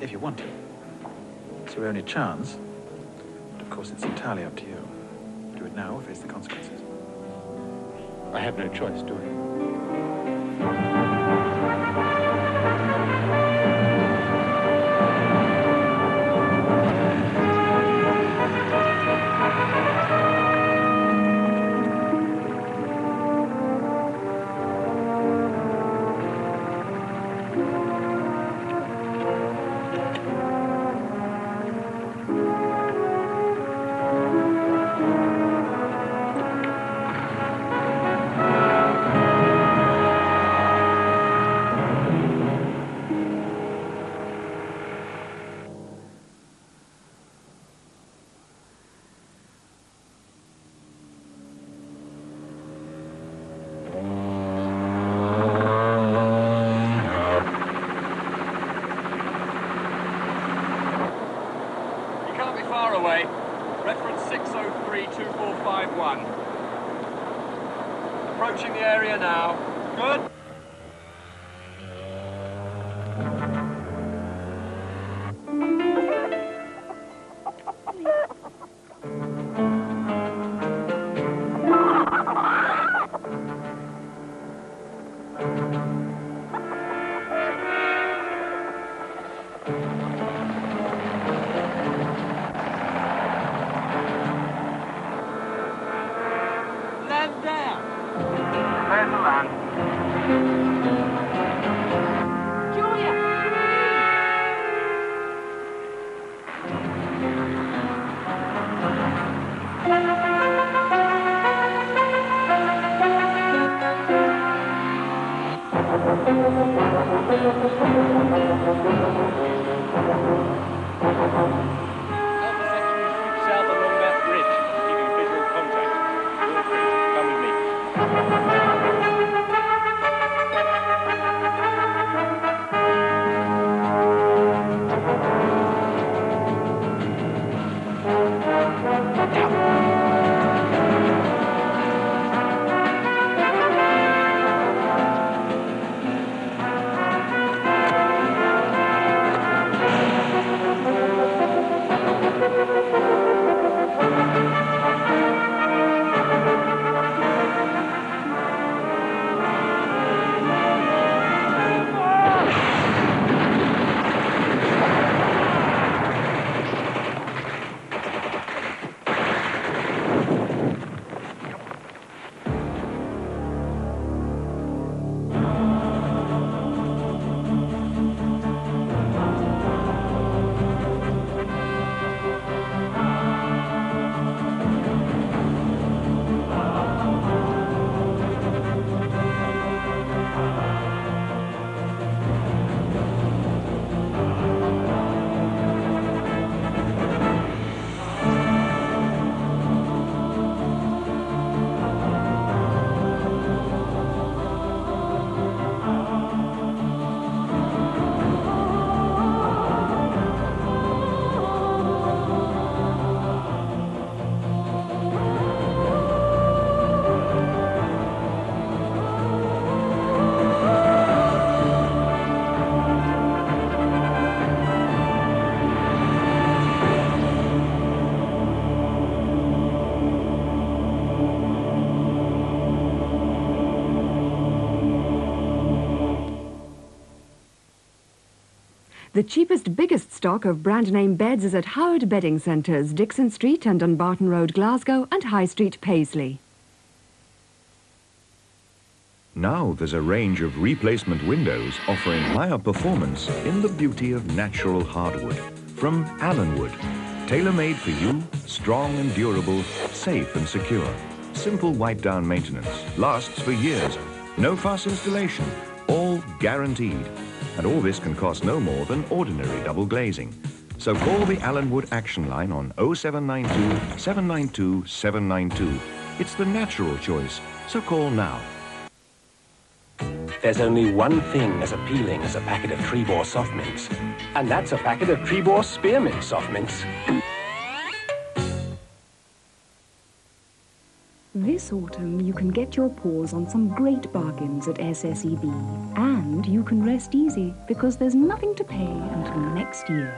if you want to. It's your only chance. But of course, it's entirely up to you. Do it now or face the consequences. I have no choice, do I? Reference 6032451. Approaching the area now. Good. There's The cheapest, biggest stock of brand name beds is at Howard Bedding Centres, Dixon Street and Dumbarton Road, Glasgow, and High Street, Paisley. Now there's a range of replacement windows offering higher performance in the beauty of natural hardwood from Allenwood. Tailor-made for you, strong and durable, safe and secure. Simple wipe down maintenance, lasts for years. No fuss installation, all guaranteed. And all this can cost no more than ordinary double glazing. So call the Allenwood Action Line on 0792 792 792. It's the natural choice, so call now. There's only one thing as appealing as a packet of Trebor soft mints, and that's a packet of Trebor spearmint soft mints. This autumn, you can get your paws on some great bargains at SSEB. And you can rest easy because there's nothing to pay until next year.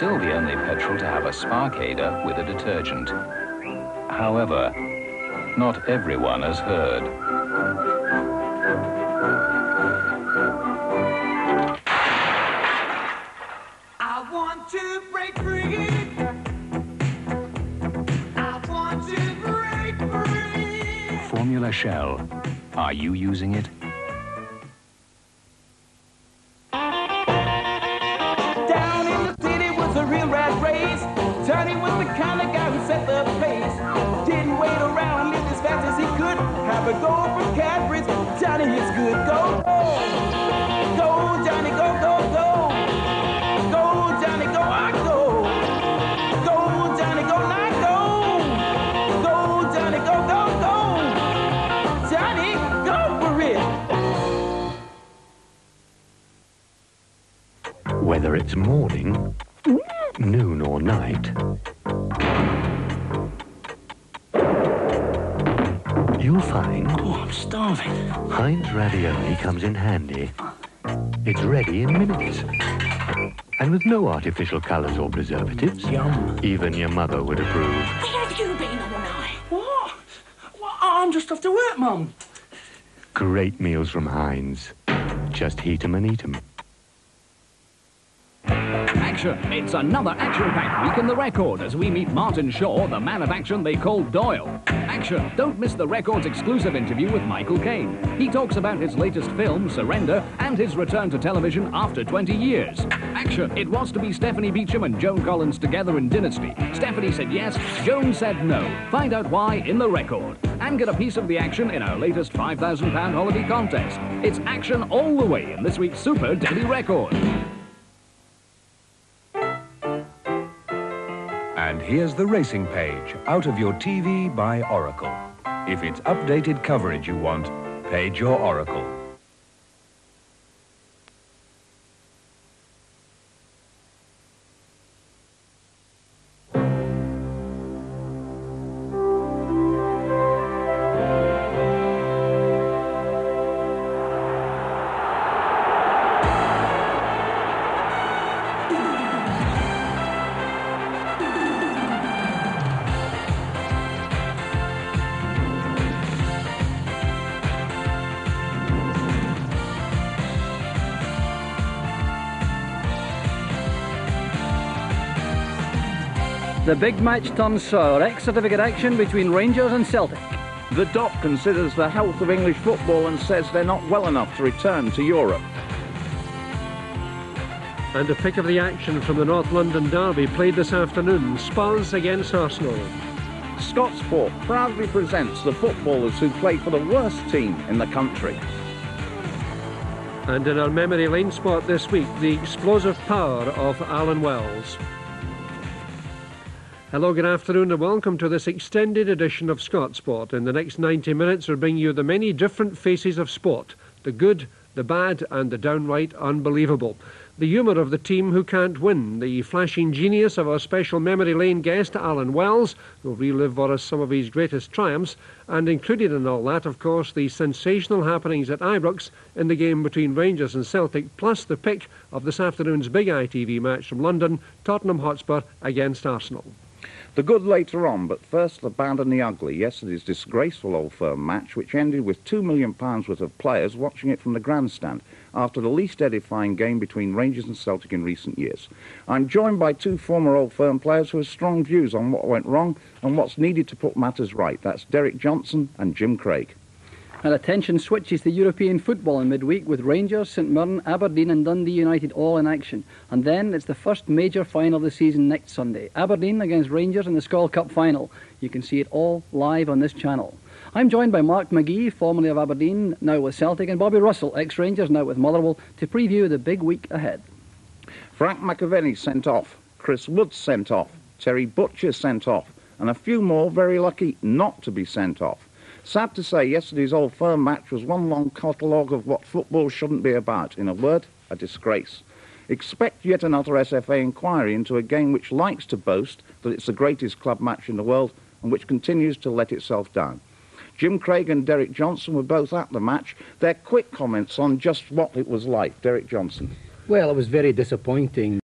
Still the only petrol to have a spark aider with a detergent. However, not everyone has heard. I want to break free. I want to break free. Formula Shell. Are you using it? Night, you'll find Oh, I'm starving. Heinz ravioli comes in handy. It's ready in minutes. And with no artificial colours or preservatives. Yum. Even your mother would approve. Where have you been all night? What? Well, I'm just off to work, Mum. Great meals from Heinz. Just heat 'em and eat 'em. Action! It's another action-packed week in the record as we meet Martin Shaw, the man of action they call Doyle. Action! Don't miss the record's exclusive interview with Michael Caine. He talks about his latest film, Surrender, and his return to television after 20 years. Action! It was to be Stephanie Beacham and Joan Collins together in Dynasty. Stephanie said yes, Joan said no. Find out why in the record. And get a piece of the action in our latest £5,000 holiday contest. It's action all the way in this week's Super Daily Record. And here's the racing page, out of your TV by Oracle. If it's updated coverage you want, page your Oracle. The big match turns sour. X-certificate action between Rangers and Celtic. The DOC considers the health of English football and says they're not well enough to return to Europe. And a pick of the action from the North London derby played this afternoon. Spurs against Arsenal. Scotsport proudly presents the footballers who play for the worst team in the country. And in our memory lane spot this week, the explosive power of Allan Wells. Hello, good afternoon, and welcome to this extended edition of Scotsport. In the next 90 minutes, we'll bring you the many different faces of sport the good, the bad, and the downright unbelievable. The humour of the team who can't win, the flashing genius of our special memory lane guest, Allan Wells, who'll relive for us some of his greatest triumphs, and included in all that, of course, the sensational happenings at Ibrox in the game between Rangers and Celtic, plus the pick of this afternoon's big ITV match from London, Tottenham Hotspur against Arsenal. The good later on, but first the bad and the ugly. Yesterday's disgraceful Old Firm match, which ended with £2 million worth of players watching it from the grandstand after the least edifying game between Rangers and Celtic in recent years. I'm joined by two former Old Firm players who have strong views on what went wrong and what's needed to put matters right. That's Derek Johnstone and Jim Craig. And attention switches to European football in midweek with Rangers, St Mirren, Aberdeen and Dundee United all in action. And then it's the first major final of the season next Sunday. Aberdeen against Rangers in the Skol Cup final. You can see it all live on this channel. I'm joined by Mark McGhee, formerly of Aberdeen, now with Celtic, and Bobby Russell, ex-Rangers, now with Motherwell, to preview the big week ahead. Frank McAvennie sent off, Chris Woods sent off, Terry Butcher sent off, and a few more very lucky not to be sent off. Sad to say, yesterday's Old Firm match was one long catalogue of what football shouldn't be about. In a word, a disgrace. Expect yet another SFA inquiry into a game which likes to boast that it's the greatest club match in the world and which continues to let itself down. Jim Craig and Derek Johnstone were both at the match. Their quick comments on just what it was like. Derek Johnstone. Well, it was very disappointing